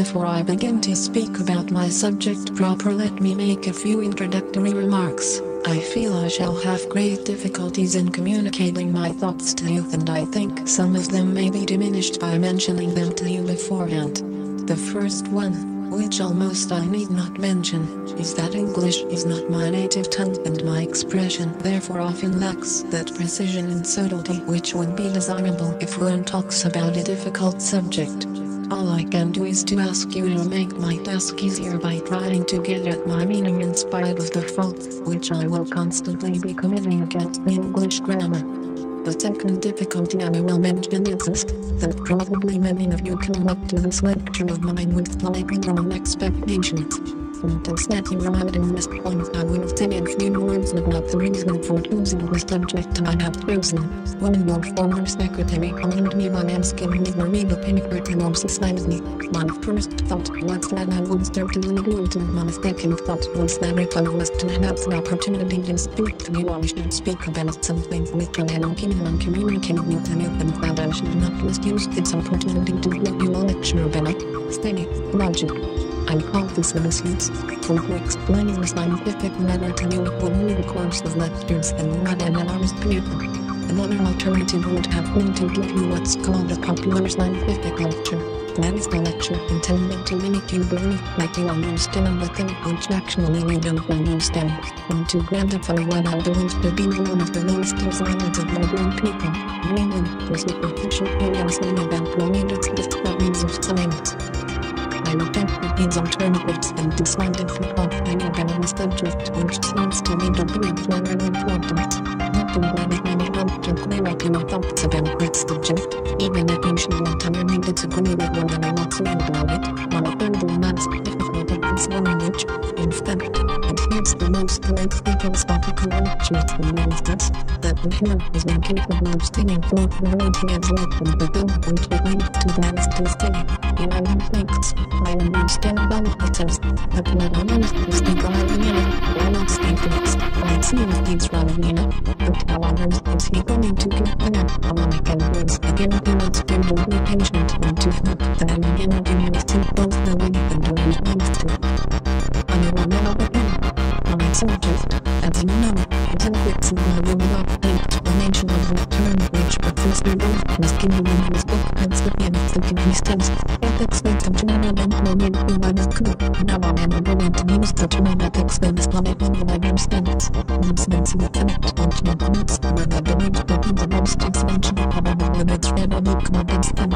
Before I begin to speak about my subject proper, let me make a few introductory remarks. I feel I shall have great difficulties in communicating my thoughts to you, and I think some of them may be diminished by mentioning them to you beforehand. The first one, which almost I need not mention, is that English is not my native tongue and my expression therefore often lacks that precision and subtlety which would be desirable if one talks about a difficult subject. All I can do is to ask you to make my task easier by trying to get at my meaning in spite of the faults which I will constantly be committing against English grammar. The second difficulty I will mention is this, that probably many of you come up to this lecture of mine with slightly wrong expectations. And to you right in this point, I will say a few words about the reason for choosing the subject I have chosen. When your former secretary called me by asking me to read a paper to society, my first thought was that I would and thought I was to have the opportunity to speak to you, I should speak about something had an opinion on communicating with you, and that I should not misuse opportunity to give you a lecture Innocence for explaining scientific matter to within the course of lectures and not an hour's paper. Another alternative would have been to give you what's called a popular scientific lecture. That is the lecture intended to make you believe like you understand the thing which actually you don't understand, and to gratify what I believe to be one of the most desires of modern people, namely the superficial curiosity about the latest discoveries these alternatives and decided to talking about a subject which seems to to be of very importance. Nothing that it may help to clear up your thoughts about this subject, even if you should entirely disagree with what I want to about it. My further not difficult of this language, in fact, is the most lengthy philosophical truth in. Existence, that the human is incapable of seeing both the he has and the thing which leads to is to say, in other things, I understand about myself, but when I use this the guardian, don't say things, I see things wrong, you know, but how on earth is he going to get there? All I can do is begin to understand and be patient and to hope that I begin to use both the way and the to. I will. My subject, as you know, is ethics and I will not take explanation of the term which Professor Wolff has given in his book Principiums of Existence, Ethics with the general employment who I was cool. Now I am going to use the term ethics with Islamic and understands. Movements in effect on movements where I believe to be the most essential of the to make huge demands